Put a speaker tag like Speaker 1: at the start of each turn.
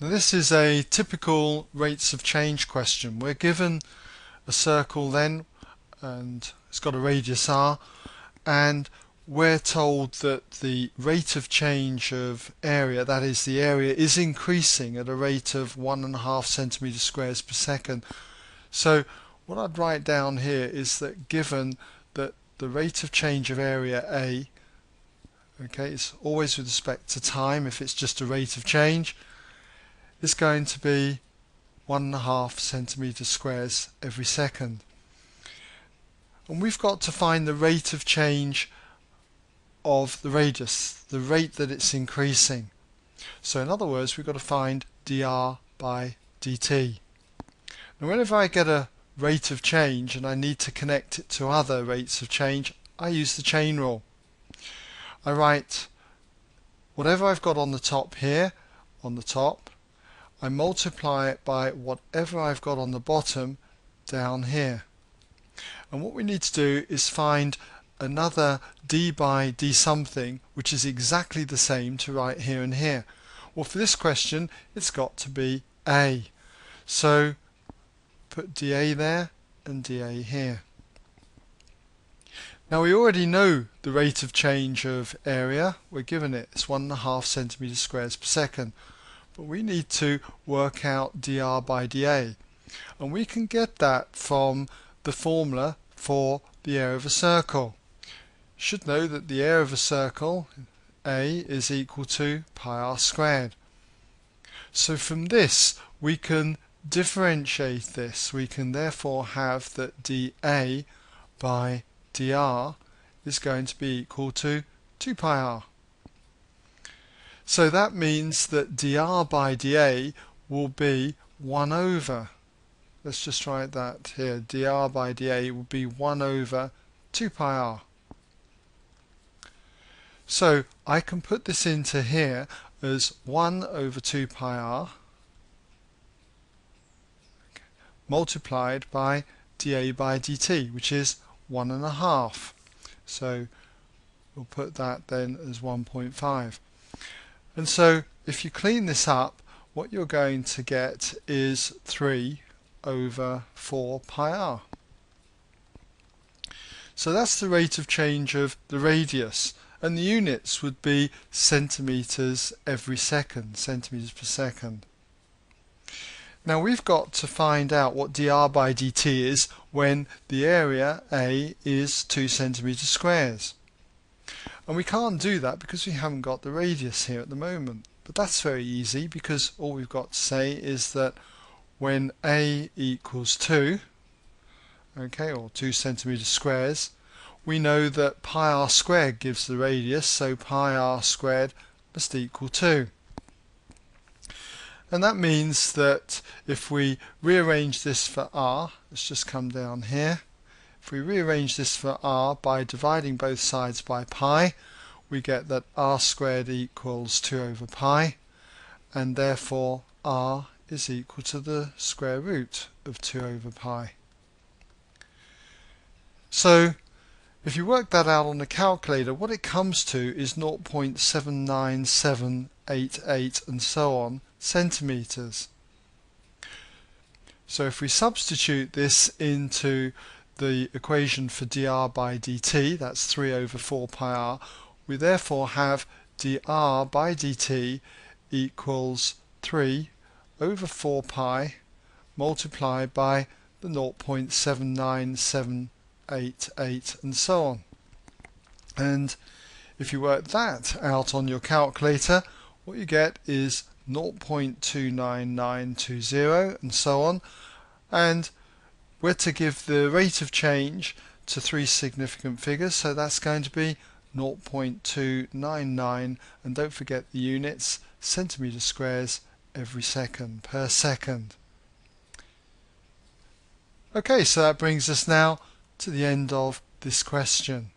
Speaker 1: Now this is a typical rates of change question. We're given a circle then and it's got a radius r and we're told that the rate of change of area, that is the area, is increasing at a rate of one and a half centimeters squares per second. So what I'd write down here is that given that the rate of change of area A, okay, it's always with respect to time if it's just a rate of change, is going to be one and a half centimeters squares every second. And we've got to find the rate of change of the radius, the rate that it's increasing. So in other words, we've got to find dr by dt. Now whenever I get a rate of change and I need to connect it to other rates of change, I use the chain rule. I write whatever I've got on the top here, on the top, I multiply it by whatever I've got on the bottom down here. And what we need to do is find another d by d something which is exactly the same to write here and here. Well for this question it's got to be a. So put dA there and dA here. Now we already know the rate of change of area. We're given it. It's one and a half centimeters squares per second. But we need to work out dr by dA. And we can get that from the formula for the area of a circle should know that the area of a circle A is equal to pi r squared. So from this we can differentiate this. We can therefore have that dA by dr is going to be equal to 2 pi r. So that means that dr by dA will be 1 over. Let's just write that here. dr by dA will be 1 over 2 pi r. So I can put this into here as 1 over 2 pi r multiplied by dA by dt, which is one and a half. So we'll put that then as 1.5. And so if you clean this up, what you're going to get is 3 over 4 pi r. So that's the rate of change of the radius and the units would be centimeters every second, centimeters per second. Now we've got to find out what dr by dt is when the area A is 2 centimeters squares. And we can't do that because we haven't got the radius here at the moment. But that's very easy because all we've got to say is that when A equals 2, okay, or 2 centimeters squares, we know that pi r squared gives the radius, so pi r squared must equal 2. And that means that if we rearrange this for r, let's just come down here, if we rearrange this for r by dividing both sides by pi, we get that r squared equals 2 over pi, and therefore r is equal to the square root of 2 over pi. So if you work that out on a calculator, what it comes to is 0.79788 and so on centimeters. So if we substitute this into the equation for dr by dt, that's 3 over 4 pi r, we therefore have dr by dt equals 3 over 4 pi multiplied by the 0.797 8, 8 and so on. And if you work that out on your calculator, what you get is 0.29920 and so on. And we're to give the rate of change to three significant figures, so that's going to be 0.299 and don't forget the units, centimeter squares every second per second. Okay, so that brings us now to the end of this question.